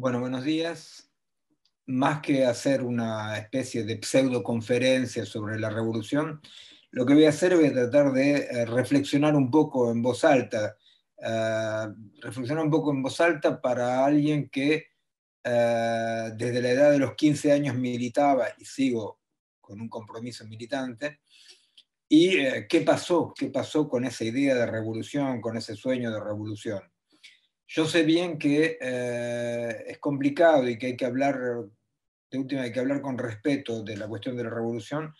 Bueno, buenos días. Más que hacer una especie de pseudoconferencia sobre la revolución, lo que voy a hacer es tratar de eh, reflexionar un poco en voz alta, eh, reflexionar un poco en voz alta para alguien que eh, desde la edad de los 15 años militaba y sigo con un compromiso militante. ¿Y qué pasó? ¿Qué pasó con esa idea de revolución, con ese sueño de revolución? Yo sé bien que eh, es complicado y que hay que hablar, de última hay que hablar con respeto de la cuestión de la revolución.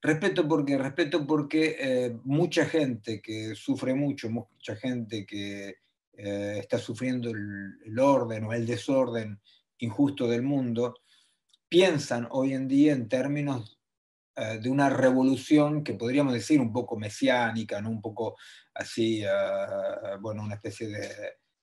Respeto porque, respeto porque eh, mucha gente que sufre mucho, mucha gente que eh, está sufriendo el, orden o el desorden injusto del mundo, piensan hoy en día en términos de una revolución que podríamos decir un poco mesiánica, ¿no? un poco así, bueno, una especie de,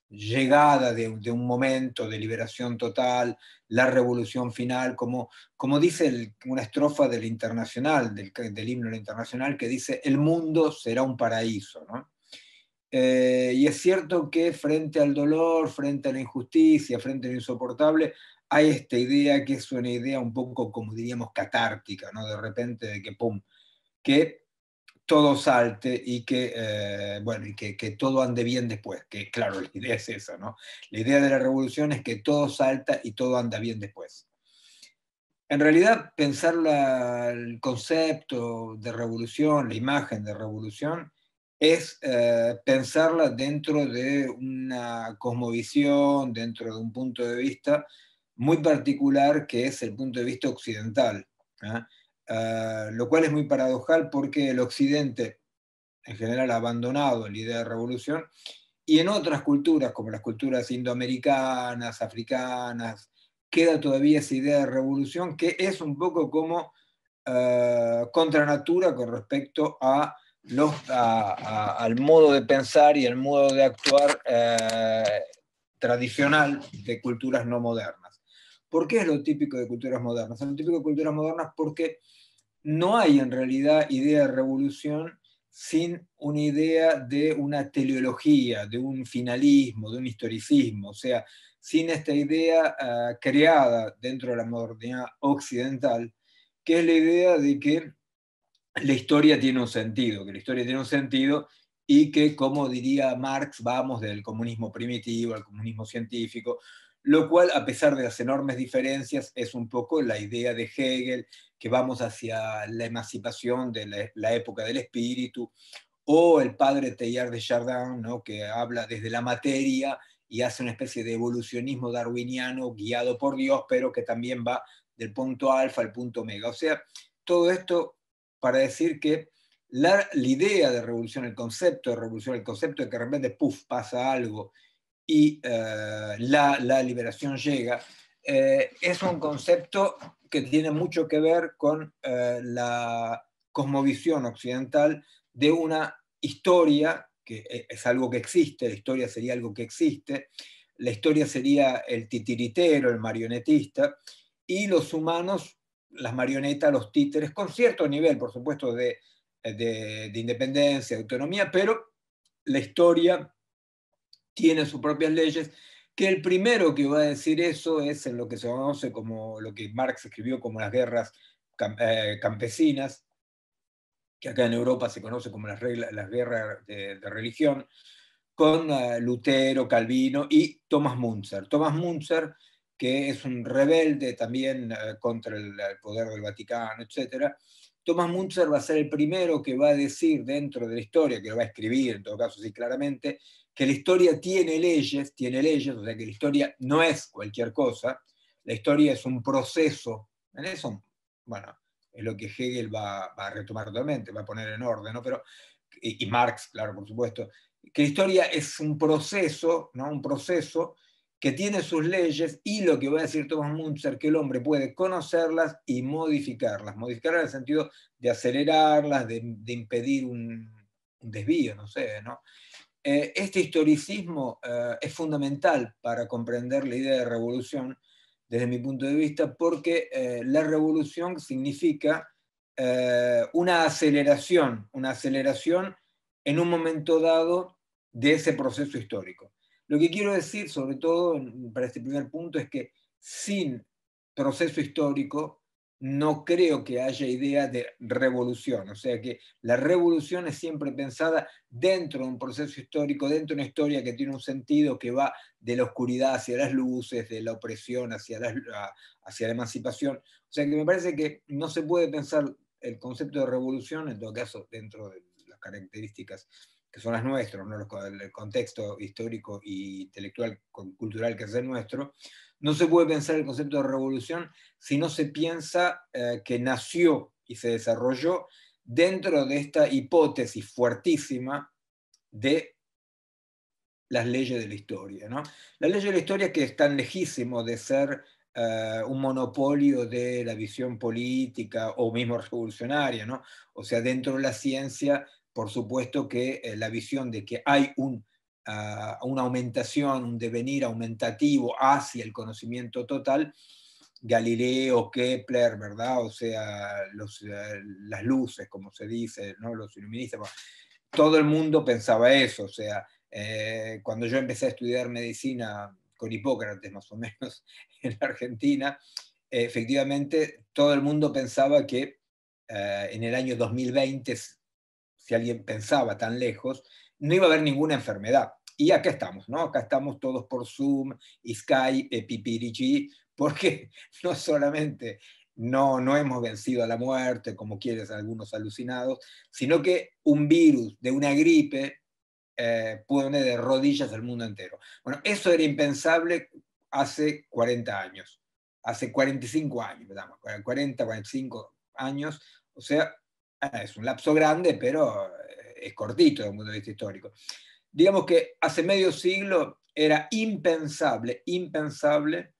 llegada de, un momento de liberación total, la revolución final, como, como dice una estrofa del internacional, del, del himno internacional, que dice, el mundo será un paraíso. Eh, y es cierto que frente al dolor, frente a la injusticia, frente a lo insoportable, hay esta idea que es una idea un poco, como diríamos, catártica, ¿no? de repente de que, ¡pum!, que todo salte y que, eh, bueno, que, todo ande bien después, que claro, la idea es esa, ¿no? La idea de la revolución es que todo salta y todo anda bien después. En realidad, pensar el concepto de revolución, la imagen de revolución, es eh, pensarla dentro de una cosmovisión, dentro de un punto de vista muy particular que es el punto de vista occidental. ¿ah? Ah, lo cual es muy paradojal porque el Occidente en general ha abandonado la idea de revolución y en otras culturas, como las culturas indoamericanas, africanas, queda todavía esa idea de revolución que es un poco como uh, contra natura con respecto a los, al modo de pensar y el modo de actuar eh, tradicional de culturas no modernas. ¿Por qué es lo típico de culturas modernas? Es lo típico de culturas modernas porque no hay en realidad idea de revolución sin una idea de una teleología, de un finalismo, de un historicismo, o sea, sin esta idea ah, creada dentro de la modernidad occidental, que es la idea de que la historia tiene un sentido, que la historia tiene un sentido y que, como diría Marx, vamos del comunismo primitivo al comunismo científico, lo cual, a pesar de las enormes diferencias, es un poco la idea de Hegel, que vamos hacia la emancipación de la, época del espíritu, o el padre Teilhard de Chardin, ¿no? que habla desde la materia y hace una especie de evolucionismo darwiniano guiado por Dios, pero que también va del punto alfa al punto omega. O sea, todo esto para decir que la, idea de revolución, el concepto de revolución, el concepto de que de repente, puff, pasa algo y eh, la, liberación llega, eh, es un concepto que tiene mucho que ver con eh, la cosmovisión occidental de una historia, que es algo que existe, la historia sería algo que existe, la historia sería el titiritero, el marionetista, y los humanos, las marionetas, los títeres, con cierto nivel, por supuesto, de, de, de independencia, de autonomía, pero la historia tiene sus propias leyes, que el primero que va a decir eso es en lo que se conoce como lo que Marx escribió como las guerras eh, campesinas, que acá en Europa se conoce como las, guerras de, religión, con eh, Lutero, Calvino y Thomas Munzer. Thomas Munzer, que es un rebelde también eh, contra el, el, poder del Vaticano, etc. Thomas Munzer va a ser el primero que va a decir dentro de la historia, que lo va a escribir en todo caso sí claramente, que la historia tiene leyes, tiene leyes, o sea que la historia no es cualquier cosa, la historia es un proceso, en eso, bueno, es lo que Hegel va, a retomar totalmente, va a poner en orden, ¿no? Pero, y, Marx, claro, por supuesto, que la historia es un proceso, ¿no? Un proceso que tiene sus leyes y lo que va a decir Thomas Munzer, que el hombre puede conocerlas y modificarlas, modificarlas en el sentido de acelerarlas, de, impedir un, un desvío, no sé, ¿no? Eh, este historicismo eh, es fundamental para comprender la idea de revolución desde mi punto de vista, porque eh, la revolución significa una aceleración, una aceleración en un momento dado de ese proceso histórico. Lo que quiero decir, sobre todo para este primer punto, es que sin proceso histórico no creo que haya idea de revolución. O sea que la revolución es siempre pensada dentro de un proceso histórico, dentro de una historia que tiene un sentido que va de la oscuridad hacia las luces, de la opresión hacia la, hacia emancipación. O sea que me parece que no se puede pensar el concepto de revolución, en todo caso, dentro de las características que son las nuestras, ¿no? el contexto histórico y intelectual, cultural que es el nuestro, no se puede pensar el concepto de revolución si no se piensa eh, que nació y se desarrolló dentro de esta hipótesis fuertísima de las leyes de la historia. ¿no? Las leyes de la historia que están lejísimos de ser eh, un monopolio de la visión política o mismo revolucionaria. ¿no? O sea, dentro de la ciencia, por supuesto que eh, la visión de que hay un una aumentación, un devenir aumentativo hacia el conocimiento total, Galileo, Kepler, ¿verdad? O sea, eh, las luces, como se dice, ¿no? los iluministas. todo el mundo pensaba eso, o sea, eh, cuando yo empecé a estudiar medicina con Hipócrates, más o menos, en Argentina, efectivamente todo el mundo pensaba que eh, en el año 2020, si alguien pensaba tan lejos, no iba a haber ninguna enfermedad. Y acá estamos, ¿no? Acá estamos todos por Zoom, Skype, Pipirichi, porque no solamente no, no hemos vencido a la muerte, como quieren algunos alucinados, sino que un virus de una gripe eh, pone de rodillas al mundo entero. Bueno, eso era impensable hace 40 años, hace 45 años, 40, 45 años, o sea, es un lapso grande, pero es cortito desde un punto de vista histórico. Digamos que hace medio siglo era impensable, impensable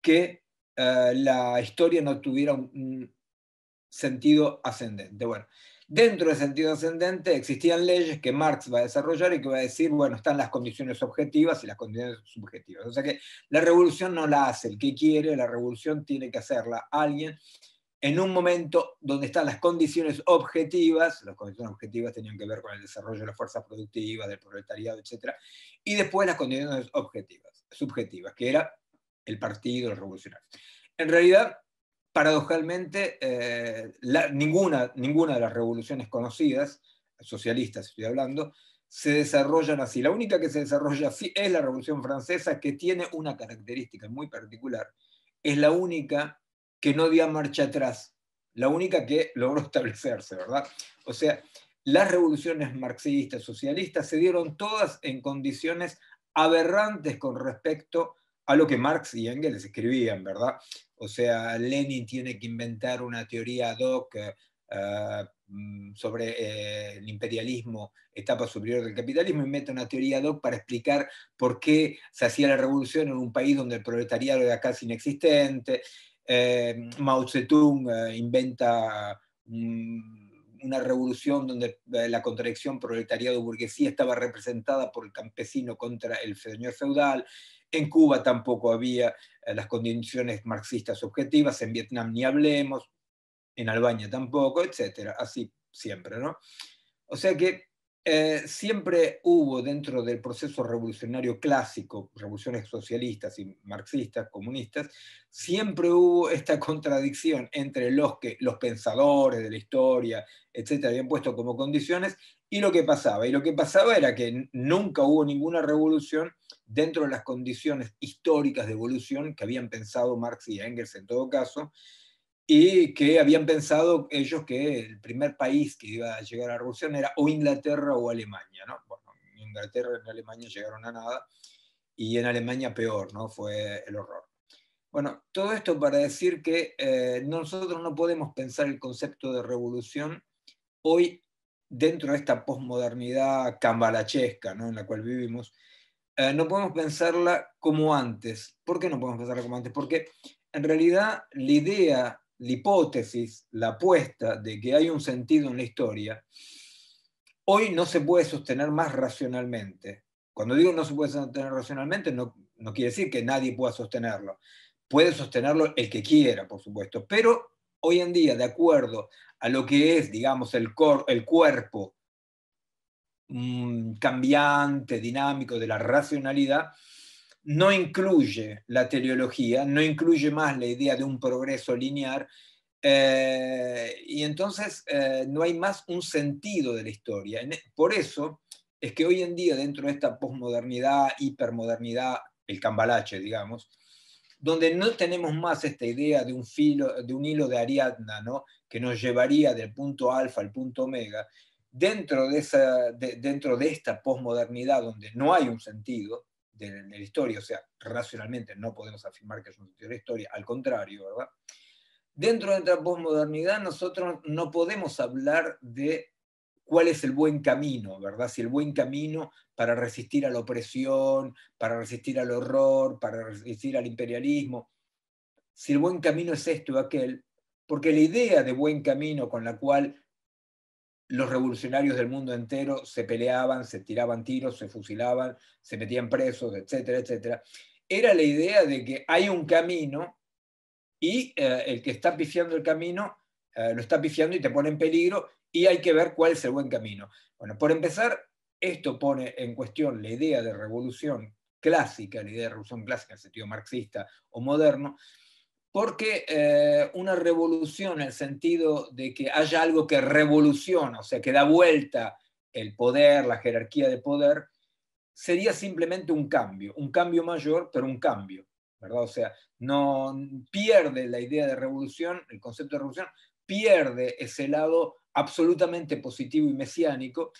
que eh, la historia no tuviera un, sentido ascendente. Bueno, dentro del sentido ascendente existían leyes que Marx va a desarrollar y que va a decir, bueno, están las condiciones objetivas y las condiciones subjetivas. O sea que la revolución no la hace el que quiere, la revolución tiene que hacerla alguien en un momento donde están las condiciones objetivas, las condiciones objetivas tenían que ver con el desarrollo de las fuerzas productivas, del proletariado, etc. Y después las condiciones objetivas, subjetivas, que era el partido, los revolucionarios. En realidad, paradojalmente, eh, ninguna, ninguna de las revoluciones conocidas, socialistas estoy hablando, se desarrollan así. La única que se desarrolla así es la Revolución Francesa, que tiene una característica muy particular. Es la única que no dio marcha atrás, la única que logró establecerse, ¿verdad? O sea, las revoluciones marxistas, socialistas, se dieron todas en condiciones aberrantes con respecto a lo que Marx y Engels escribían, ¿verdad? O sea, Lenin tiene que inventar una teoría ad hoc eh, mm, sobre eh, el imperialismo, etapa superior del capitalismo, mete una teoría ad para explicar por qué se hacía la revolución en un país donde el proletariado era casi inexistente. Eh, Mao Zedong eh, inventa una revolución donde eh, la contradicción proletariado-burguesía estaba representada por el campesino contra el señor feudal. En Cuba tampoco había las condiciones marxistas objetivas, en Vietnam ni hablemos, en Albania tampoco, etc. Así siempre, ¿no? O sea que eh, siempre hubo dentro del proceso revolucionario clásico, revoluciones socialistas y marxistas, comunistas, siempre hubo esta contradicción entre los que los pensadores de la historia, etcétera, habían puesto como condiciones y lo que pasaba. Y lo que pasaba era que nunca hubo ninguna revolución dentro de las condiciones históricas de evolución que habían pensado Marx y Engels en todo caso, y que habían pensado ellos que el primer país que iba a llegar a revolución era o Inglaterra o Alemania, ¿no? Bueno, en Inglaterra y Alemania llegaron a nada, y en Alemania peor, ¿no? Fue el horror. Bueno, todo esto para decir que eh, nosotros no podemos pensar el concepto de revolución hoy dentro de esta posmodernidad cambalachesca ¿no? en la cual vivimos, eh, no podemos pensarla como antes. ¿Por qué no podemos pensarla como antes? Porque en realidad la idea la hipótesis, la apuesta de que hay un sentido en la historia, hoy no se puede sostener más racionalmente. Cuando digo no se puede sostener racionalmente, no, no quiere decir que nadie pueda sostenerlo. Puede sostenerlo el que quiera, por supuesto, pero hoy en día, de acuerdo a lo que es, digamos, el, cor, el cuerpo mm, cambiante, dinámico de la racionalidad, no incluye la teleología, no incluye más la idea de un progreso lineal, eh, y entonces eh, no hay más un sentido de la historia. E, por eso es que hoy en día, dentro de esta posmodernidad, hipermodernidad, el cambalache, digamos, donde no tenemos más esta idea de un, filo, de un hilo de Ariadna, ¿no? que nos llevaría del punto alfa al punto omega, dentro de, esa, dentro de esta posmodernidad donde no hay un sentido de, la historia, o sea, racionalmente no podemos afirmar que es un sentido de la historia, al contrario, ¿verdad? Dentro de esta posmodernidad nosotros no podemos hablar de cuál es el buen camino, ¿verdad? Si el buen camino para resistir a la opresión, para resistir al horror, para resistir al imperialismo, si el buen camino es esto o aquel, porque la idea de buen camino con la cual los revolucionarios del mundo entero se peleaban, se tiraban tiros, se fusilaban, se metían presos, etcétera, etcétera, era la idea de que hay un camino y eh, el que está pifiando el camino eh, lo está pifiando y te pone en peligro y hay que ver cuál es el buen camino. Bueno, por empezar, esto pone en cuestión la idea de revolución clásica, la idea de revolución clásica en sentido marxista o moderno, porque eh, una revolución en el sentido de que haya algo que revoluciona, o sea, que da vuelta el poder, la jerarquía de poder, sería simplemente un cambio, un cambio mayor, pero un cambio, ¿verdad? O sea, no pierde la idea de revolución, el concepto de revolución, pierde ese lado absolutamente positivo y mesiánico.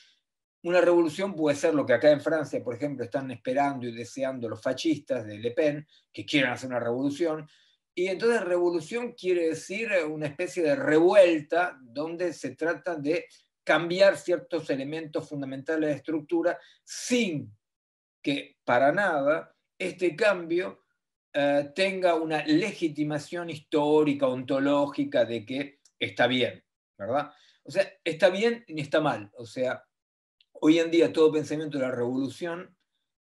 Una revolución puede ser lo que acá en Francia, por ejemplo, están esperando y deseando los fascistas de Le Pen, que quieran hacer una revolución. Y entonces revolución quiere decir una especie de revuelta donde se trata de cambiar ciertos elementos fundamentales de estructura sin que para nada este cambio eh, tenga una legitimación histórica, ontológica de que está bien, ¿verdad? O sea, está bien ni está mal. O sea, hoy en día todo pensamiento de la revolución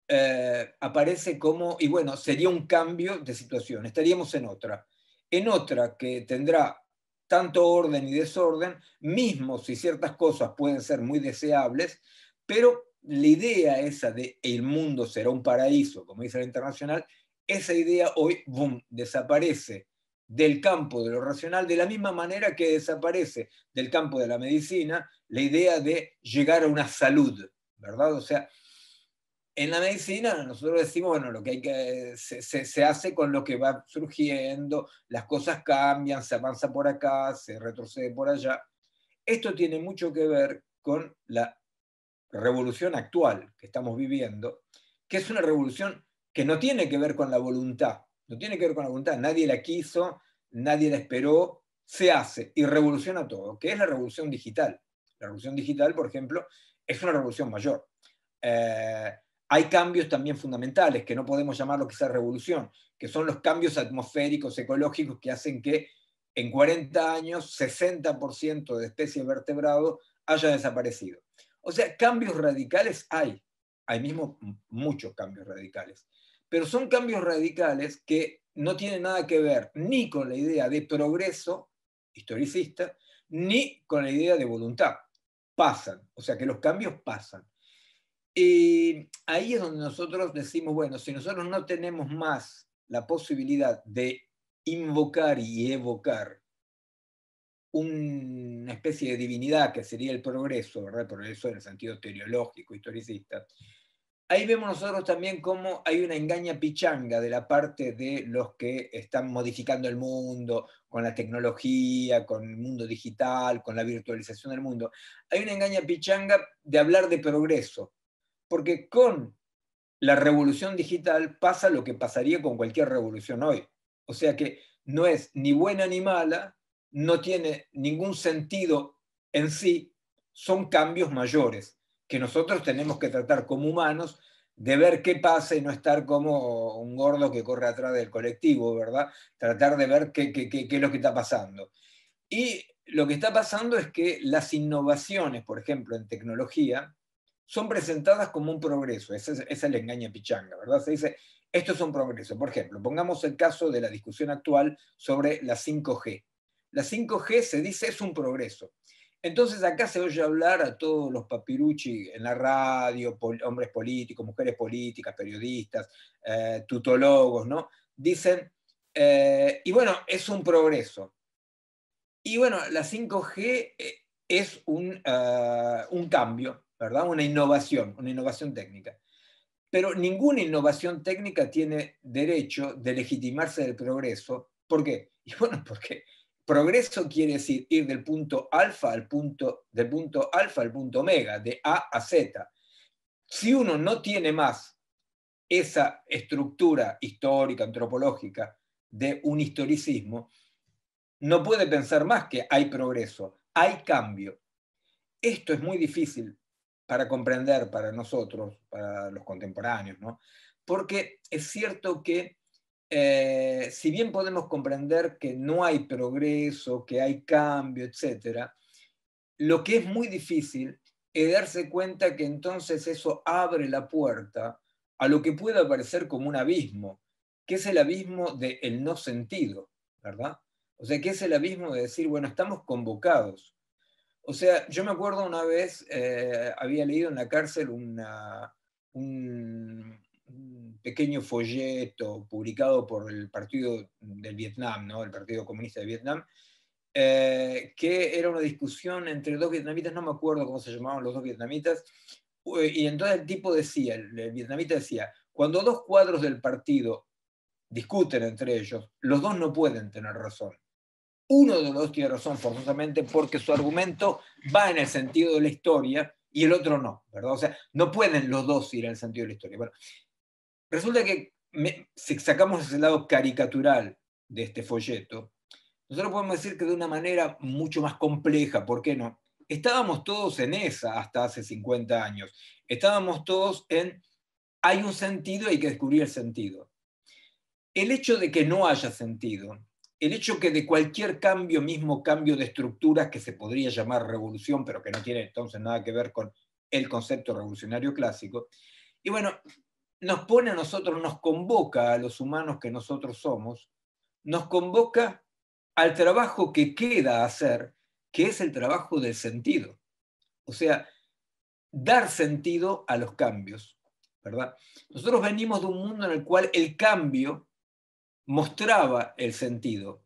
eh, aparece como, y bueno, sería un cambio de situación, estaríamos en otra. En otra que tendrá tanto orden y desorden, mismo si ciertas cosas pueden ser muy deseables, pero la idea esa de el mundo será un paraíso, como dice la internacional, esa idea hoy, boom, desaparece del campo de lo racional, de la misma manera que desaparece del campo de la medicina la idea de llegar a una salud, ¿verdad? O sea, en la medicina nosotros decimos, bueno, lo que se, hace con lo que va surgiendo, las cosas cambian, se avanza por acá, se retrocede por allá. Esto tiene mucho que ver con la revolución actual que estamos viviendo, que es una revolución que no tiene que ver con la voluntad, no tiene que ver con la voluntad, nadie la quiso, nadie la esperó, se hace y revoluciona todo, que es la revolución digital. La revolución digital, por ejemplo, es una revolución mayor. Eh, hay cambios también fundamentales, que no podemos llamarlo quizás revolución, que son los cambios atmosféricos, ecológicos, que hacen que en 40 años 60% de especies vertebrados haya desaparecido. O sea, cambios radicales hay, hay mismo muchos cambios radicales pero son cambios radicales que no tienen nada que ver ni con la idea de progreso historicista, ni con la idea de voluntad. Pasan, o sea que los cambios pasan. Y ahí es donde nosotros decimos, bueno, si nosotros no tenemos más la posibilidad de invocar y evocar una especie de divinidad que sería el progreso, ¿verdad? El progreso en el sentido teleológico, historicista, Ahí vemos nosotros también cómo hay una engaña pichanga de la parte de los que están modificando el mundo con la tecnología, con el mundo digital, con la virtualización del mundo. Hay una engaña pichanga de hablar de progreso, porque con la revolución digital pasa lo que pasaría con cualquier revolución hoy. O sea que no es ni buena ni mala, no tiene ningún sentido en sí, son cambios mayores que nosotros tenemos que tratar como humanos de ver qué pasa y no estar como un gordo que corre atrás del colectivo, ¿verdad? Tratar de ver qué, es lo que está pasando. Y lo que está pasando es que las innovaciones, por ejemplo, en tecnología, son presentadas como un progreso. Esa es, esa es la engaña pichanga, ¿verdad? Se dice, esto es un progreso. Por ejemplo, pongamos el caso de la discusión actual sobre la 5G. La 5G se dice es un progreso. Entonces acá se oye hablar a todos los papiruchi en la radio, hombres políticos, mujeres políticas, periodistas, eh, tutólogos, ¿no? Dicen, eh, y bueno, es un progreso. Y bueno, la 5G eh, es un, un cambio, Una innovación, una innovación técnica. Pero ninguna innovación técnica tiene derecho de legitimarse del progreso. ¿Por qué? Y bueno, porque progreso quiere decir ir del punto alfa al punto, del punto alfa al punto omega, de A a Z. Si uno no tiene más esa estructura histórica, antropológica de un historicismo, no puede pensar más que hay progreso, hay cambio. Esto es muy difícil para comprender para nosotros, para los contemporáneos, ¿no? Porque es cierto que eh, si bien podemos comprender que no hay progreso, que hay cambio, etc., lo que es muy difícil es darse cuenta que entonces eso abre la puerta a lo que puede parecer como un abismo, que es el abismo del no sentido, ¿verdad? O sea, que es el abismo de decir, bueno, estamos convocados. O sea, yo me acuerdo una vez, eh, había leído en la cárcel un, pequeño folleto publicado por el Partido del Vietnam, ¿no? el Partido Comunista de Vietnam, eh, que era una discusión entre dos vietnamitas, no me acuerdo cómo se llamaban los dos vietnamitas, y entonces el tipo decía, el vietnamita decía, cuando dos cuadros del partido discuten entre ellos, los dos no pueden tener razón uno de los dos tiene razón forzosamente porque su argumento va en el sentido de la historia y el otro no, ¿verdad? O sea, no pueden los dos ir en el sentido de la historia. Bueno, resulta que si sacamos ese lado caricatural de este folleto, nosotros podemos decir que de una manera mucho más compleja, ¿por qué no? Estábamos todos en esa hasta hace 50 años. Estábamos todos en hay un sentido y hay que descubrir el sentido. El hecho de que no haya sentido el hecho que de cualquier cambio, mismo cambio de estructuras que se podría llamar revolución, pero que no tiene entonces nada que ver con el concepto revolucionario clásico, y bueno, nos pone a nosotros, nos convoca a los humanos que nosotros somos, nos convoca al trabajo que queda hacer, que es el trabajo del sentido. O sea, dar sentido a los cambios, ¿verdad? Nosotros venimos de un mundo en el cual el cambio mostraba el sentido.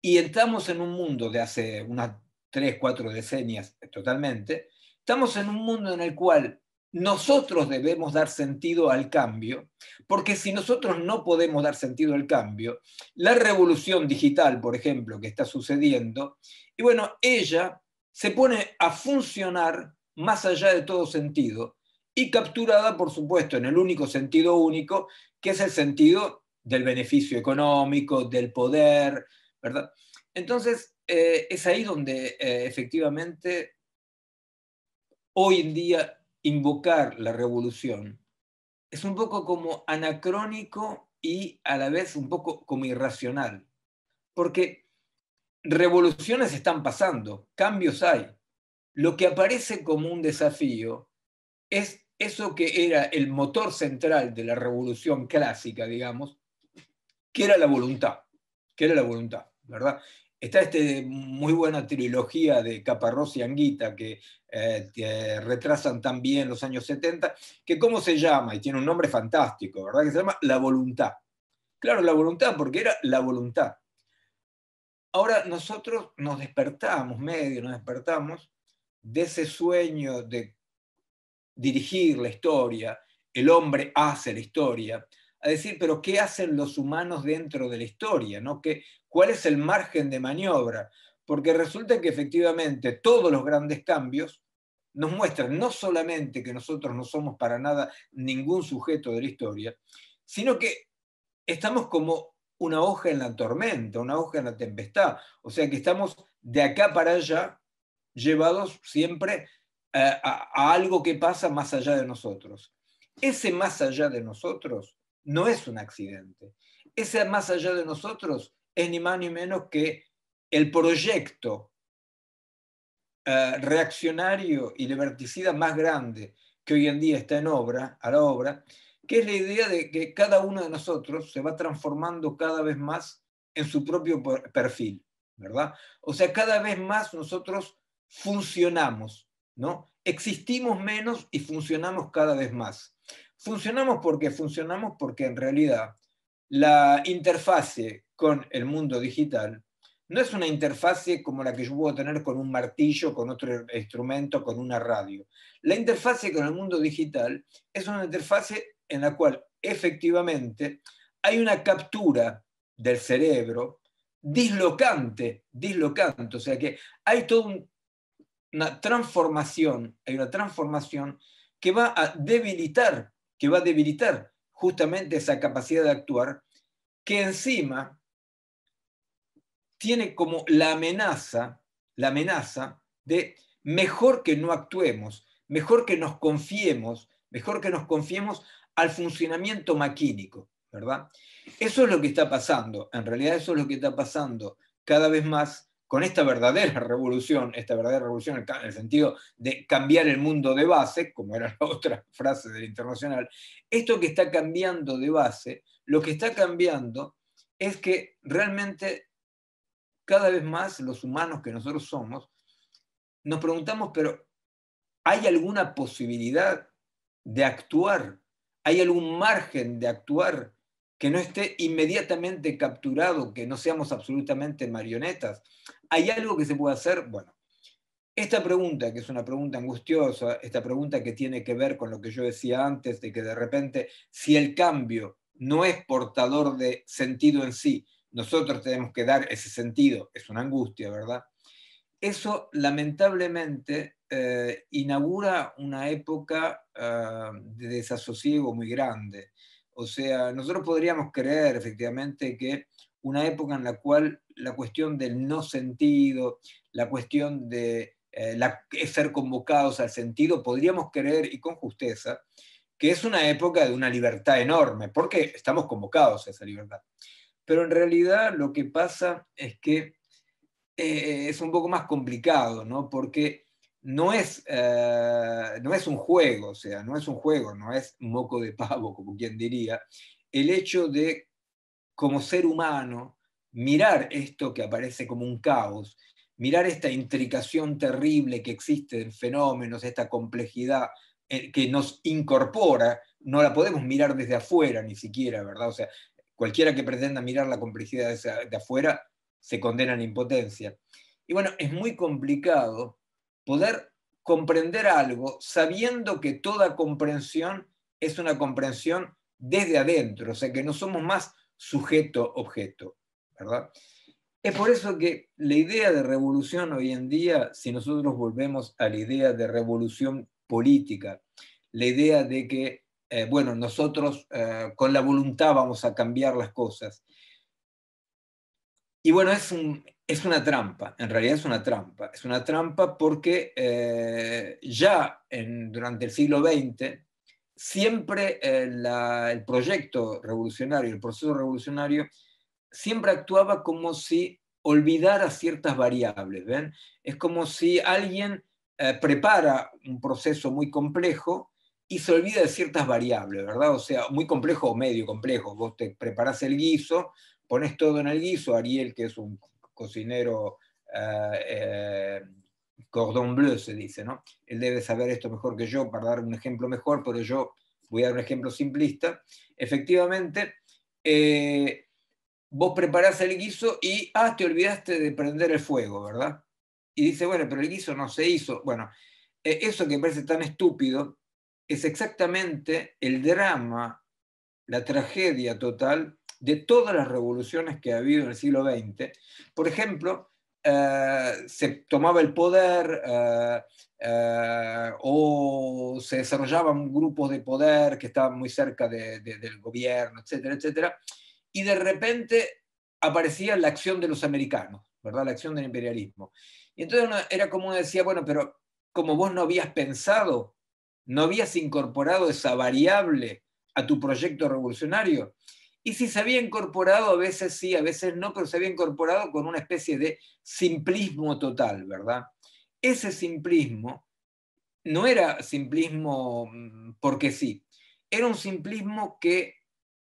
Y estamos en un mundo de hace unas tres, cuatro decenias totalmente, estamos en un mundo en el cual nosotros debemos dar sentido al cambio, porque si nosotros no podemos dar sentido al cambio, la revolución digital, por ejemplo, que está sucediendo, y bueno, ella se pone a funcionar más allá de todo sentido y capturada, por supuesto, en el único sentido único, que es el sentido del beneficio económico, del poder, ¿verdad? Entonces, eh, es ahí donde eh, efectivamente hoy en día invocar la revolución es un poco como anacrónico y a la vez un poco como irracional, porque revoluciones están pasando, cambios hay. Lo que aparece como un desafío es eso que era el motor central de la revolución clásica, digamos, ¿Qué era la voluntad? ¿Qué era la voluntad? ¿Verdad? Está esta muy buena trilogía de Caparrós y Anguita que, eh, retrasan también los años 70, que ¿cómo se llama? Y tiene un nombre fantástico, ¿verdad? Que se llama La Voluntad. Claro, la voluntad, porque era la voluntad. Ahora nosotros nos despertamos, medio nos despertamos de ese sueño de dirigir la historia, el hombre hace la historia, a decir, pero ¿qué hacen los humanos dentro de la historia? ¿no? ¿Qué, ¿Cuál es el margen de maniobra? Porque resulta que efectivamente todos los grandes cambios nos muestran no solamente que nosotros no somos para nada ningún sujeto de la historia, sino que estamos como una hoja en la tormenta, una hoja en la tempestad. O sea que estamos de acá para allá llevados siempre a, a algo que pasa más allá de nosotros. Ese más allá de nosotros no es un accidente. Ese más allá de nosotros es ni más ni menos que el proyecto eh, reaccionario y liberticida más grande que hoy en día está en obra, a la obra, que es la idea de que cada uno de nosotros se va transformando cada vez más en su propio perfil, ¿verdad? O sea, cada vez más nosotros funcionamos, ¿no? Existimos menos y funcionamos cada vez más. Funcionamos porque funcionamos porque en realidad la interfase con el mundo digital no es una interfase como la que yo puedo tener con un martillo, con otro instrumento, con una radio. La interfase con el mundo digital es una interfase en la cual efectivamente hay una captura del cerebro dislocante, dislocante, o sea que hay toda una transformación, hay una transformación que va a debilitar, que va a debilitar justamente esa capacidad de actuar, que encima tiene como la amenaza, la amenaza de mejor que no actuemos, mejor que nos confiemos, mejor que nos confiemos al funcionamiento maquínico, ¿verdad? Eso es lo que está pasando, en realidad eso es lo que está pasando cada vez más con esta verdadera revolución, esta verdadera revolución en el sentido de cambiar el mundo de base, como era la otra frase del internacional, esto que está cambiando de base, lo que está cambiando es que realmente cada vez más los humanos que nosotros somos, nos preguntamos, pero ¿hay alguna posibilidad de actuar? ¿Hay algún margen de actuar que no esté inmediatamente capturado, que no seamos absolutamente marionetas. ¿Hay algo que se puede hacer? Bueno, esta pregunta, que es una pregunta angustiosa, esta pregunta que tiene que ver con lo que yo decía antes, de que de repente, si el cambio no es portador de sentido en sí, nosotros tenemos que dar ese sentido, es una angustia, ¿verdad? Eso lamentablemente eh, inaugura una época ah, de desasosiego muy grande. O sea, nosotros podríamos creer efectivamente que una época en la cual la cuestión del no sentido, la cuestión de eh, ser convocados al sentido, podríamos creer, y con justeza, que es una época de una libertad enorme, porque estamos convocados a esa libertad. Pero en realidad lo que pasa es que eh, es un poco más complicado, ¿no? Porque no es, eh, no es un juego, o sea, no es un juego, no es moco de pavo, como quien diría, el hecho de, como ser humano, mirar esto que aparece como un caos, mirar esta intricación terrible que existe en fenómenos, esta complejidad eh, que nos incorpora, no la podemos mirar desde afuera ni siquiera, ¿verdad? O sea, cualquiera que pretenda mirar la complejidad de afuera se condena a la impotencia. Y bueno, es muy complicado poder comprender algo sabiendo que toda comprensión es una comprensión desde adentro, o sea que no somos más sujeto-objeto, Es por eso que la idea de revolución hoy en día, si nosotros volvemos a la idea de revolución política, la idea de que, eh, bueno, nosotros eh, con la voluntad vamos a cambiar las cosas. Y bueno, es es una trampa, en realidad es una trampa. Es una trampa porque eh, ya durante el siglo XX, siempre el proyecto revolucionario, el proceso revolucionario, siempre actuaba como si olvidara ciertas variables. ¿ven? Es como si alguien eh, prepara un proceso muy complejo y se olvida de ciertas variables, ¿verdad? O sea, muy complejo o medio complejo. Vos te preparás el guiso, pones todo en el guiso, Ariel, que es un cocinero eh, eh, cordon bleu, se dice, ¿no? Él debe saber esto mejor que yo para dar un ejemplo mejor, pero yo voy a dar un ejemplo simplista. Efectivamente, eh, vos preparás el guiso y, ah, te olvidaste de prender el fuego, ¿verdad? Y dice, bueno, pero el guiso no se hizo. Bueno, eso que parece tan estúpido es exactamente el drama, la tragedia total de todas las revoluciones que ha habido en el siglo XX. Por ejemplo, eh, se tomaba el poder eh, eh, o se desarrollaban grupos de poder que estaban muy cerca del gobierno, etcétera, etcétera, y de repente aparecía la acción de los americanos, ¿verdad? La acción del imperialismo. Y entonces era como uno decía, bueno, pero como vos no habías pensado, no habías incorporado esa variable a tu proyecto revolucionario, y si se había incorporado, a veces sí, a veces no, pero se había incorporado con una especie de simplismo total, ¿verdad? Ese simplismo no era simplismo mm, porque sí, era un simplismo que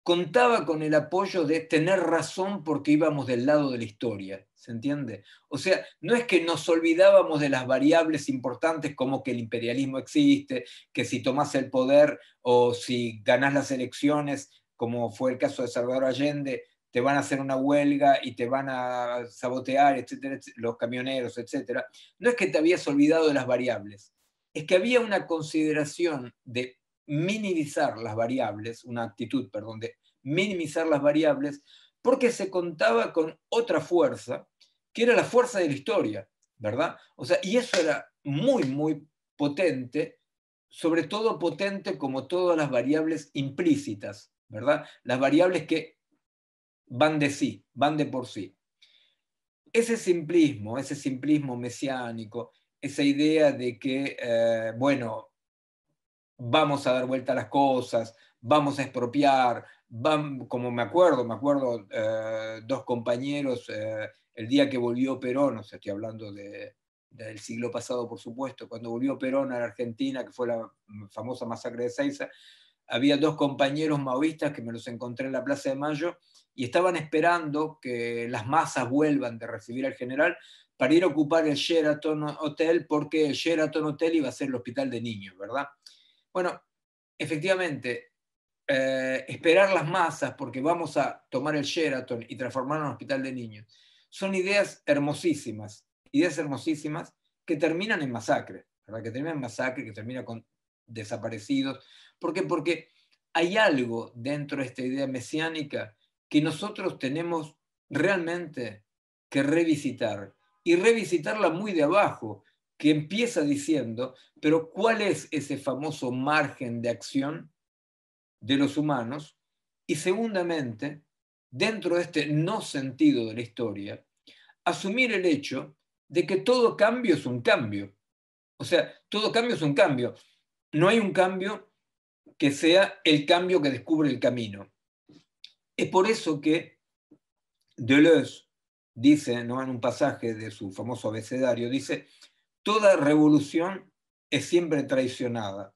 contaba con el apoyo de tener razón porque íbamos del lado de la historia, ¿se entiende? O sea, no es que nos olvidábamos de las variables importantes como que el imperialismo existe, que si tomás el poder o si ganás las elecciones, como fue el caso de Salvador Allende, te van a hacer una huelga y te van a sabotear, etcétera, los camioneros, etcétera. No es que te habías olvidado de las variables, es que había una consideración de minimizar las variables, una actitud, perdón, de minimizar las variables, porque se contaba con otra fuerza, que era la fuerza de la historia, ¿verdad? O sea, y eso era muy, muy potente, sobre todo potente como todas las variables implícitas, ¿verdad? Las variables que van de sí, van de por sí. Ese simplismo, ese simplismo mesiánico, esa idea de que, eh, bueno, vamos a dar vuelta a las cosas, vamos a expropiar, como me acuerdo, me acuerdo eh, dos compañeros, eh, el día que volvió Perón, o sea, estoy hablando del siglo pasado, por supuesto, cuando volvió Perón a la Argentina, que fue la famosa masacre de Seiza, había dos compañeros maoístas que me los encontré en la Plaza de Mayo y estaban esperando que las masas vuelvan de recibir al general para ir a ocupar el Sheraton Hotel, porque el Sheraton Hotel iba a ser el hospital de niños, ¿verdad? Bueno, efectivamente, eh, esperar las masas porque vamos a tomar el Sheraton y transformarlo en un hospital de niños, son ideas hermosísimas, ideas hermosísimas que terminan en masacre, que terminan en masacre, que terminan con desaparecidos. ¿Por qué? Porque hay algo dentro de esta idea mesiánica que nosotros tenemos realmente que revisitar y revisitarla muy de abajo, que empieza diciendo, pero ¿cuál es ese famoso margen de acción de los humanos? Y segundamente, dentro de este no sentido de la historia, asumir el hecho de que todo cambio es un cambio. O sea, todo cambio es un cambio. No hay un cambio que sea el cambio que descubre el camino. Es por eso que Deleuze dice, ¿no? en un pasaje de su famoso abecedario, dice, toda revolución es siempre traicionada.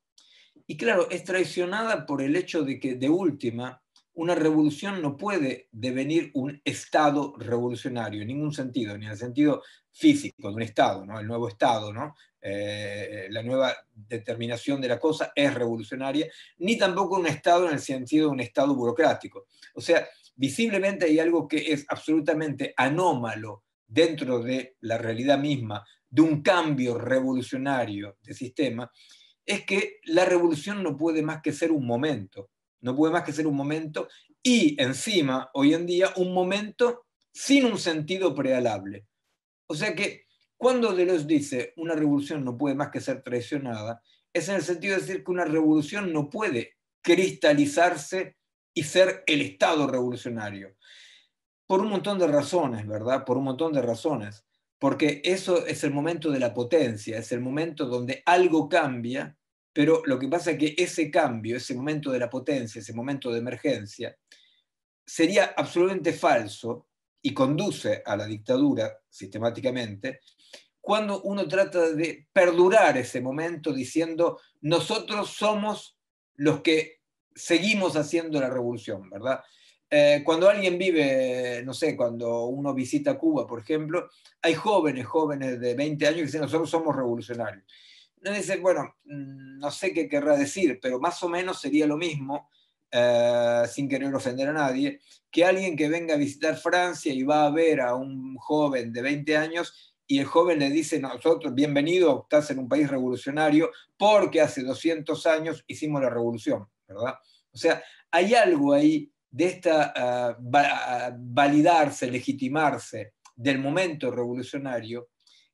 Y claro, es traicionada por el hecho de que, de última, una revolución no puede devenir un Estado revolucionario, en ningún sentido, ni en el sentido físico de un Estado, ¿no? el nuevo Estado, ¿no? Eh, la nueva determinación de la cosa es revolucionaria, ni tampoco un Estado en el sentido de un Estado burocrático. O sea, visiblemente hay algo que es absolutamente anómalo dentro de la realidad misma de un cambio revolucionario de sistema, es que la revolución no puede más que ser un momento, no puede más que ser un momento y encima, hoy en día, un momento sin un sentido prealable. O sea que cuando Deleuze dice una revolución no puede más que ser traicionada, es en el sentido de decir que una revolución no puede cristalizarse y ser el Estado revolucionario. Por un montón de razones, ¿verdad? Por un montón de razones porque eso es el momento de la potencia, es el momento donde algo cambia, pero lo que pasa es que ese cambio, ese momento de la potencia, ese momento de emergencia, sería absolutamente falso y conduce a la dictadura sistemáticamente cuando uno trata de perdurar ese momento diciendo nosotros somos los que seguimos haciendo la revolución, ¿verdad? Eh, cuando alguien vive, no sé, cuando uno visita Cuba, por ejemplo, hay jóvenes, jóvenes de 20 años que dicen, nosotros somos revolucionarios. No dice, bueno, mm, no sé qué querrá decir, pero más o menos sería lo mismo, eh, sin querer ofender a nadie, que alguien que venga a visitar Francia y va a ver a un joven de 20 años y el joven le dice, nosotros, bienvenido, estás en un país revolucionario porque hace 200 años hicimos la revolución, ¿verdad? O sea, hay algo ahí de esta ah, ah, validarse, legitimarse del momento revolucionario,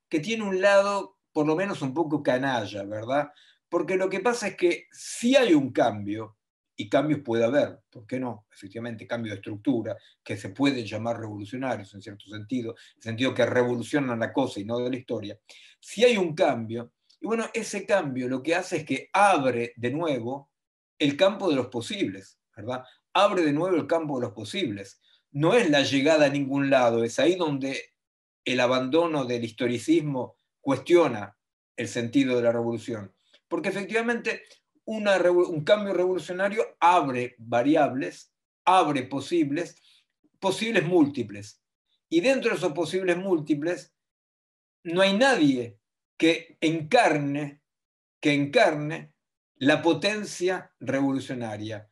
que tiene un lado por lo menos un poco canalla, ¿verdad? Porque lo que pasa es que si hay un cambio, y cambios puede haber, ¿por qué no? Efectivamente, cambio de estructura, que se pueden llamar revolucionarios en cierto sentido, en el sentido que revolucionan la cosa y no de la historia. Si hay un cambio, y bueno, ese cambio lo que hace es que abre de nuevo el campo de los posibles, ¿verdad? Abre de nuevo el campo de los posibles. No es la llegada a ningún lado, es ahí donde el abandono del historicismo cuestiona el sentido de la revolución. Porque efectivamente un cambio revolucionario abre variables, abre posibles, posibles múltiples. Y dentro de esos posibles múltiples, no hay nadie que encarne, que encarne la potencia revolucionaria.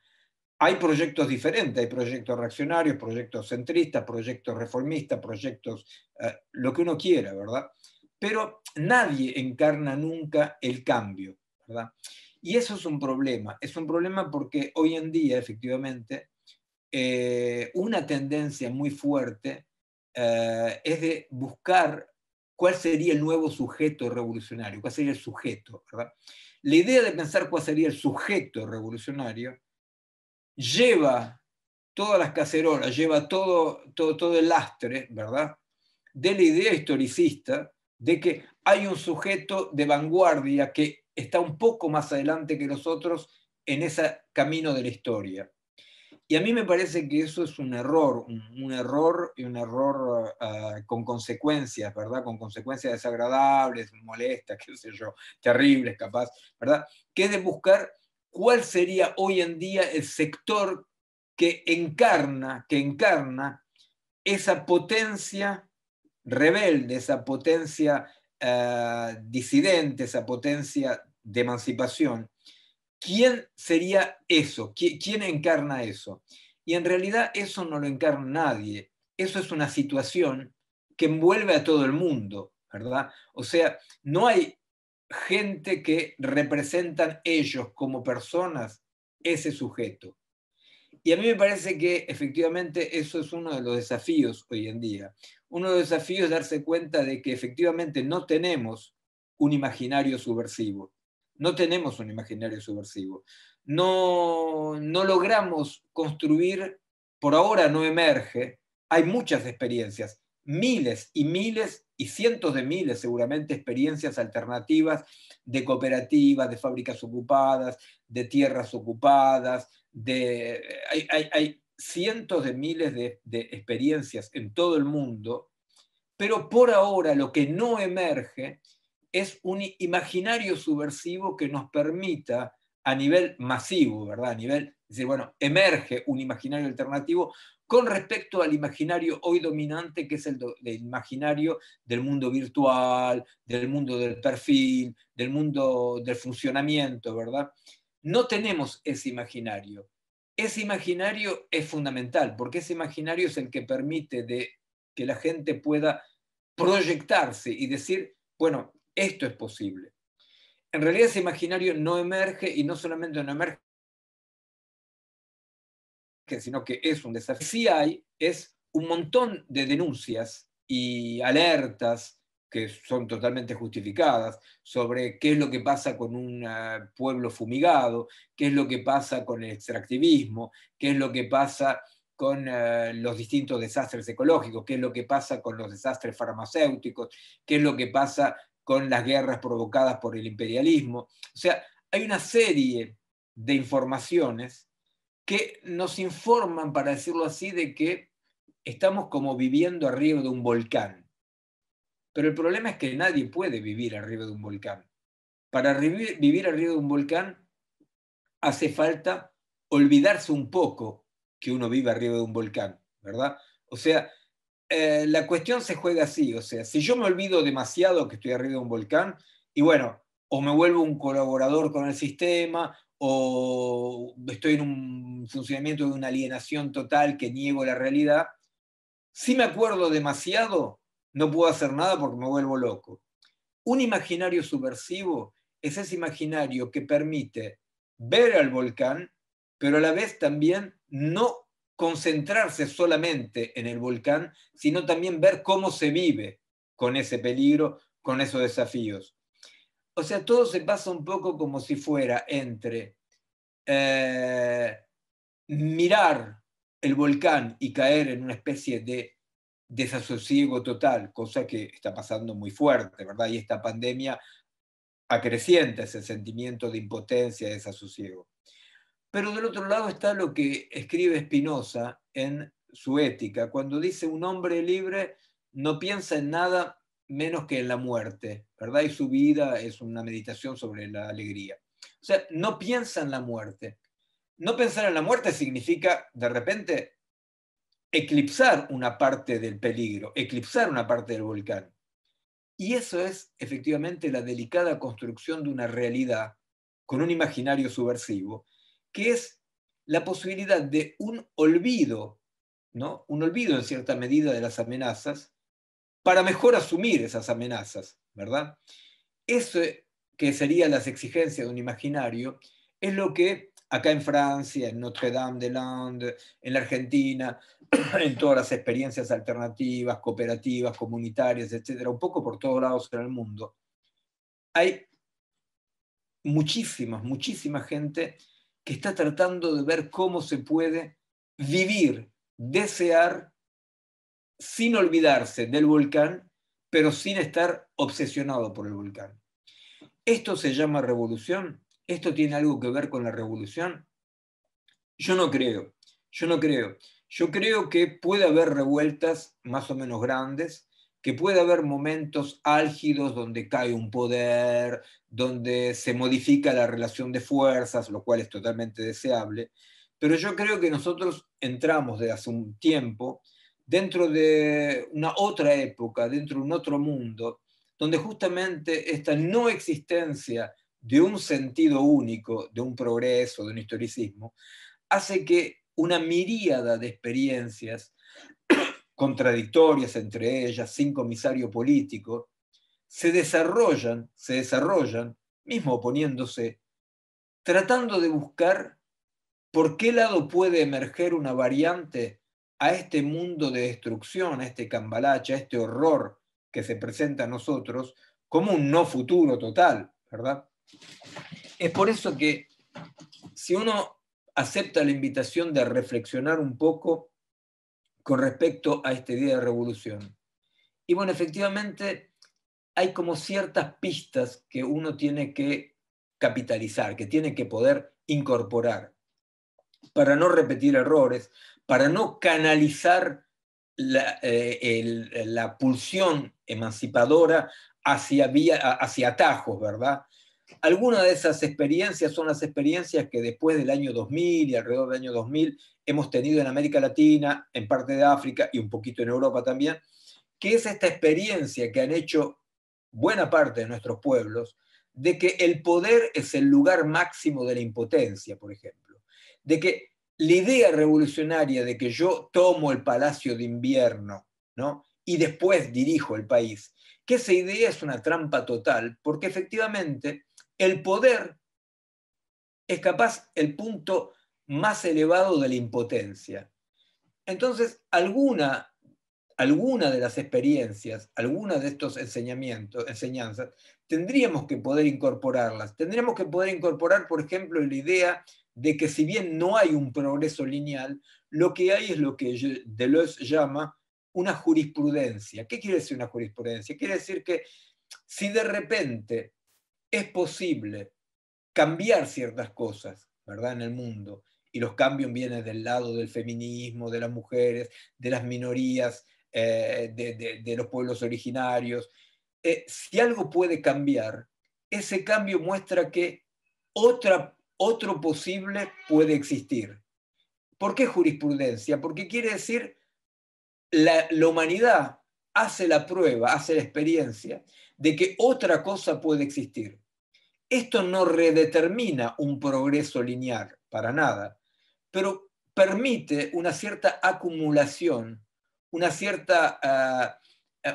Hay proyectos diferentes, hay proyectos reaccionarios, proyectos centristas, proyectos reformistas, proyectos, eh, lo que uno quiera, ¿verdad? Pero nadie encarna nunca el cambio, ¿verdad? Y eso es un problema, es un problema porque hoy en día, efectivamente, eh, una tendencia muy fuerte eh, es de buscar cuál sería el nuevo sujeto revolucionario, cuál sería el sujeto. ¿verdad? La idea de pensar cuál sería el sujeto revolucionario lleva todas las cacerolas, lleva todo, todo, todo el lastre, ¿verdad? De la idea historicista de que hay un sujeto de vanguardia que está un poco más adelante que nosotros en ese camino de la historia. Y a mí me parece que eso es un error, un, error y un error ah, con consecuencias, ¿verdad? Con consecuencias desagradables, molestas, qué sé yo, terribles, capaz, ¿verdad? Que es de buscar cuál sería hoy en día el sector que encarna, que encarna esa potencia rebelde, esa potencia ah, disidente, esa potencia de emancipación, ¿quién sería eso? ¿Quién encarna eso? Y en realidad eso no lo encarna nadie. Eso es una situación que envuelve a todo el mundo, ¿verdad? O sea, no hay gente que representan ellos como personas ese sujeto. Y a mí me parece que efectivamente eso es uno de los desafíos hoy en día. Uno de los desafíos es darse cuenta de que efectivamente no tenemos un imaginario subversivo no tenemos un imaginario subversivo. No, no logramos construir, por ahora no emerge, hay muchas experiencias, miles y miles y cientos de miles seguramente experiencias alternativas de cooperativas, de fábricas ocupadas, de tierras ocupadas, de, hay, cientos de miles de, de experiencias en todo el mundo, pero por ahora lo que no emerge es un imaginario subversivo que nos permita a nivel masivo, ¿verdad? A nivel, decir, bueno, emerge un imaginario alternativo con respecto al imaginario hoy dominante, que es el, imaginario del mundo virtual, del mundo del perfil, del mundo del funcionamiento, ¿verdad? No tenemos ese imaginario. Ese imaginario es fundamental, porque ese imaginario es el que permite de que la gente pueda proyectarse y decir, bueno, esto es posible. En realidad ese imaginario no emerge y no solamente no emerge, sino que es un desafío. Sí hay es un montón de denuncias y alertas que son totalmente justificadas sobre qué es lo que pasa con un eh, pueblo fumigado, qué es lo que pasa con el extractivismo, qué es lo que pasa con eh, los distintos desastres ecológicos, qué es lo que pasa con los desastres farmacéuticos, qué es lo que pasa con las guerras provocadas por el imperialismo. O sea, hay una serie de informaciones que nos informan, para decirlo así, de que estamos como viviendo arriba de un volcán. Pero el problema es que nadie puede vivir arriba de un volcán. Para vivir arriba de un volcán hace falta olvidarse un poco que uno vive arriba de un volcán, ¿verdad? O sea, eh, la cuestión se juega así, o sea, si yo me olvido demasiado que estoy arriba de un volcán, y bueno, o me vuelvo un colaborador con el sistema, o estoy en un funcionamiento de una alienación total que niego la realidad, si me acuerdo demasiado, no puedo hacer nada porque me vuelvo loco. Un imaginario subversivo es ese imaginario que permite ver al volcán, pero a la vez también no concentrarse solamente en el volcán, sino también ver cómo se vive con ese peligro, con esos desafíos. O sea, todo se pasa un poco como si fuera entre eh, mirar el volcán y caer en una especie de desasosiego total, cosa que está pasando muy fuerte, ¿verdad? Y esta pandemia acrecienta ese sentimiento de impotencia, de desasosiego. Pero del otro lado está lo que escribe Spinoza en su ética, cuando dice un hombre libre no piensa en nada menos que en la muerte, ¿verdad? Y su vida es una meditación sobre la alegría. O sea, no piensa en la muerte. no pensar en la muerte significa de repente eclipsar una parte del peligro, eclipsar una parte del volcán. Y eso es efectivamente la delicada construcción de una realidad con un imaginario subversivo, que es la posibilidad de un olvido, ¿no? un olvido en cierta medida de las amenazas, para mejor asumir esas amenazas, ¿verdad? Eso que serían las exigencias de un imaginario es lo que acá en Francia, en Notre-Dame-des-Landes, en la Argentina, en todas las experiencias alternativas, cooperativas, comunitarias, etcétera, un poco por todos lados en el mundo, hay muchísima, muchísima gente que está tratando de ver cómo se puede vivir, desear, sin olvidarse del volcán, pero sin estar obsesionado por el volcán. ¿Esto se llama revolución? ¿Esto tiene algo que ver con la revolución? Yo no creo, yo no creo. Yo creo que puede haber revueltas más o menos grandes, que puede haber momentos álgidos donde cae un poder, donde se modifica la relación de fuerzas, lo cual es totalmente deseable, pero yo creo que nosotros entramos de hace un tiempo dentro de una otra época, dentro de un otro mundo, donde justamente esta no existencia de un sentido único, de un progreso, de un historicismo, hace que una miríada de experiencias contradictorias entre ellas, sin comisario político, se desarrollan, se desarrollan, mismo oponiéndose, tratando de buscar por qué lado puede emerger una variante a este mundo de destrucción, a este cambalache, a este horror que se presenta a nosotros como un no futuro total, ¿verdad? Es por eso que si uno acepta la invitación de reflexionar un poco con respecto a este día de revolución, y bueno, efectivamente hay como ciertas pistas que uno tiene que capitalizar, que tiene que poder incorporar, para no repetir errores, para no canalizar la, eh, la pulsión emancipadora hacia, vía, hacia atajos, ¿verdad? Algunas de esas experiencias son las experiencias que después del año 2000 y alrededor del año 2000 hemos tenido en América Latina, en parte de África y un poquito en Europa también, que es esta experiencia que han hecho buena parte de nuestros pueblos de que el poder es el lugar máximo de la impotencia, por ejemplo. De que la idea revolucionaria de que yo tomo el palacio de invierno ¿no? y después dirijo el país, que esa idea es una trampa total, porque efectivamente el poder es capaz el punto más elevado de la impotencia. Entonces, alguna, alguna de las experiencias, alguna de estos enseñamientos, enseñanzas, tendríamos que poder incorporarlas. Tendríamos que poder incorporar, por ejemplo, la idea de que si bien no hay un progreso lineal, lo que hay es lo que Deleuze llama una jurisprudencia. ¿Qué quiere decir una jurisprudencia? Quiere decir que si de repente es posible cambiar ciertas cosas, ¿verdad? En el mundo. Y los cambios vienen del lado del feminismo, de las mujeres, de las minorías, eh, de, los pueblos originarios. Eh, si algo puede cambiar, ese cambio muestra que otra, otro posible puede existir. ¿Por qué jurisprudencia? Porque quiere decir la, la humanidad hace la prueba, hace la experiencia de que otra cosa puede existir. Esto no redetermina un progreso lineal, para nada, pero permite una cierta acumulación, una cierta, ah,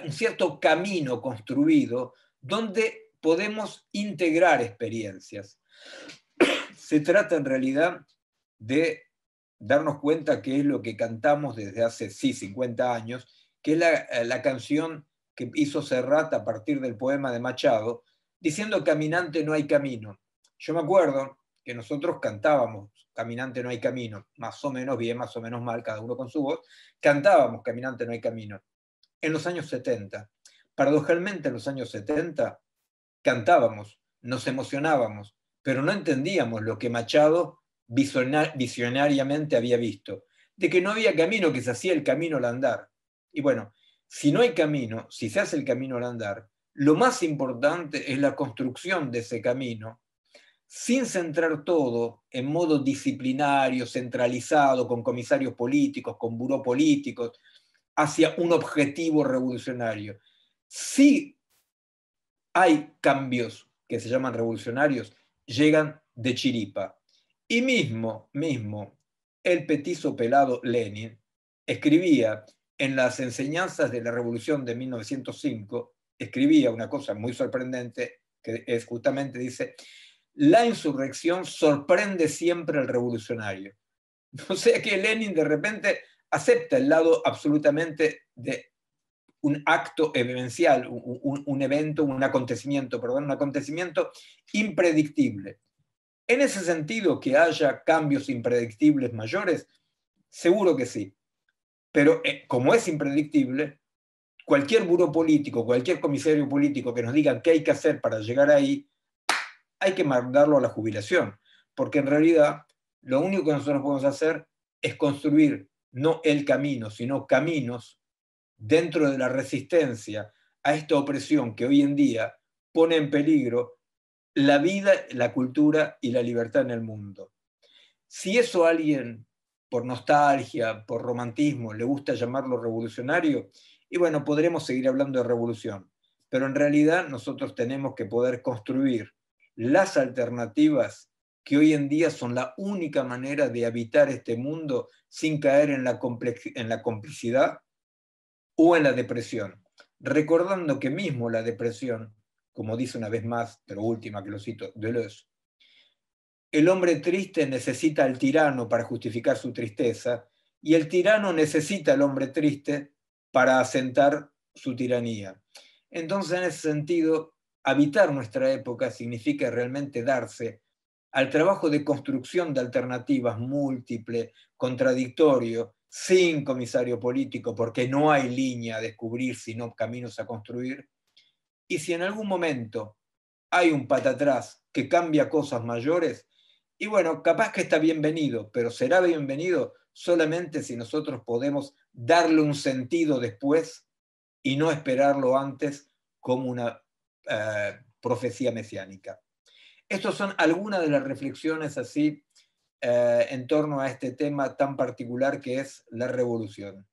un cierto camino construido donde podemos integrar experiencias. Se trata en realidad de darnos cuenta que es lo que cantamos desde hace, sí, 50 años, que es la, la canción que hizo Serrat a partir del poema de Machado, diciendo caminante no hay camino. Yo me acuerdo que nosotros cantábamos Caminante no hay camino, más o menos bien, más o menos mal, cada uno con su voz, cantábamos Caminante no hay camino. En los años 70, paradojalmente en los años 70, cantábamos, nos emocionábamos, pero no entendíamos lo que Machado visionariamente había visto, de que no había camino, que se hacía el camino al andar. Y bueno, si no hay camino, si se hace el camino al andar, lo más importante es la construcción de ese camino, sin centrar todo en modo disciplinario, centralizado, con comisarios políticos, con buró políticos, hacia un objetivo revolucionario. Si hay cambios que se llaman revolucionarios, llegan de chiripa. Y mismo, mismo, el petizo pelado Lenin escribía en las enseñanzas de la revolución de 1905, escribía una cosa muy sorprendente, que es justamente, dice, la insurrección sorprende siempre al revolucionario. O sea que Lenin de repente acepta el lado absolutamente de un acto evidencial, un, evento, un acontecimiento, perdón, un acontecimiento impredictible. En ese sentido, que haya cambios impredictibles mayores, seguro que sí. Pero eh, como es impredictible, cualquier buro político, cualquier comisario político que nos diga qué hay que hacer para llegar ahí, hay que mandarlo a la jubilación, porque en realidad lo único que nosotros podemos hacer es construir no el camino, sino caminos dentro de la resistencia a esta opresión que hoy en día pone en peligro la vida, la cultura y la libertad en el mundo. Si eso a alguien, por nostalgia, por romantismo, le gusta llamarlo revolucionario, y bueno, podremos seguir hablando de revolución, pero en realidad nosotros tenemos que poder construir las alternativas que hoy en día son la única manera de habitar este mundo sin caer en la, en la complicidad o en la depresión. Recordando que mismo la depresión, como dice una vez más, pero última que lo cito, Deleuze, el hombre triste necesita al tirano para justificar su tristeza y el tirano necesita al hombre triste para asentar su tiranía. Entonces, en ese sentido, habitar nuestra época significa realmente darse al trabajo de construcción de alternativas múltiple, contradictorio, sin comisario político, porque no hay línea a descubrir, sino caminos a construir. Y si en algún momento hay un patatrás que cambia cosas mayores, y bueno, capaz que está bienvenido, pero será bienvenido solamente si nosotros podemos darle un sentido después y no esperarlo antes como una eh, profecía mesiánica. Estas son algunas de las reflexiones así eh, en torno a este tema tan particular que es la revolución.